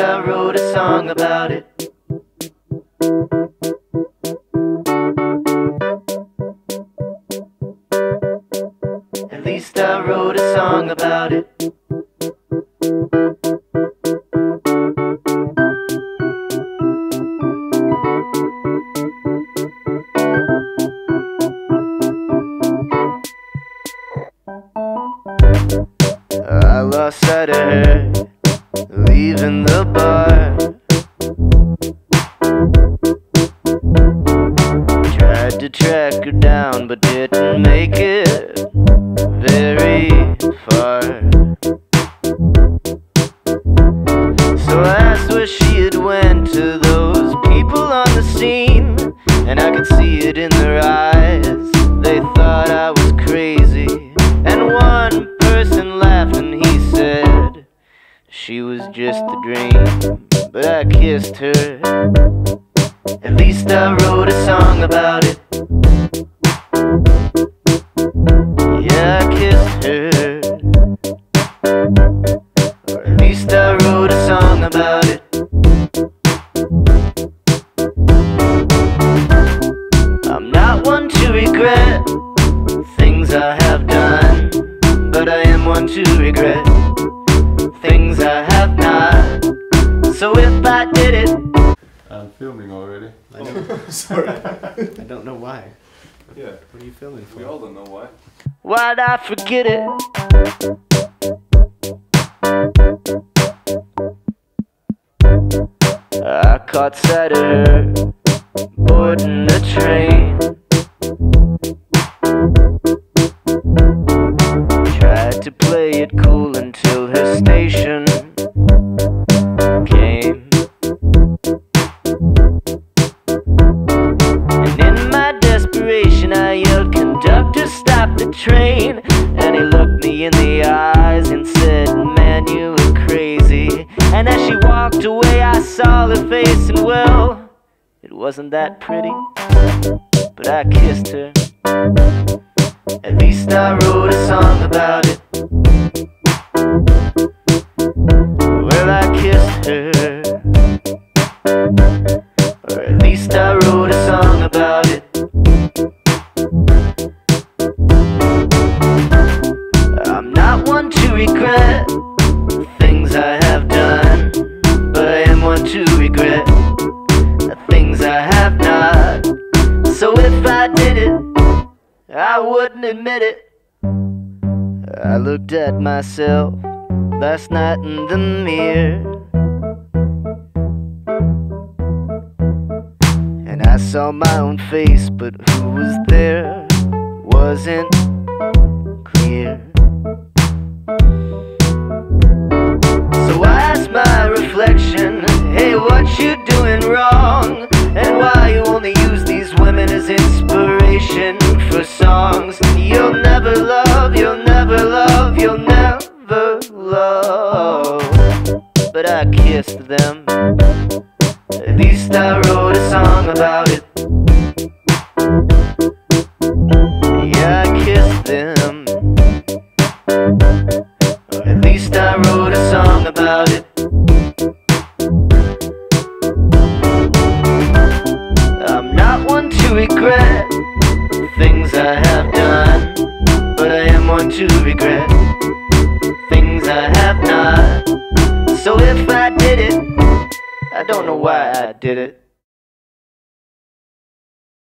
I wrote a song about it. At least I wrote a song about it. I lost sight of her leaving the bar. Tried to track her down, but didn't make it very far. So I asked where she had went to those people on the scene, and I could see it in their eyes. She was uh-huh. just a dream. But I kissed her. At least I wrote a song about it. Yeah, I kissed her. Or at least I wrote a song about it. I'm not one to regret things I have done, but I am one to regret I did it, I'm filming already. I know. Sorry. I don't know why. yeah, What are you filming we all don't know why. why'd I forget it? I caught sight of her boarding the train. Train. And he looked me in the eyes and said, Man, you look crazy. And as she walked away, I saw her face, and well, it wasn't that pretty. But I kissed her. At least I wrote a song about I have not. So if I did it, I wouldn't admit it. I looked at myself last night in the mirror. And I saw my own face, but who was there wasn't I kissed them. At least I wrote a song about it. Yeah, I kissed them. At least I wrote a song about it. I'm not one to regret did it, I don't know why I did it.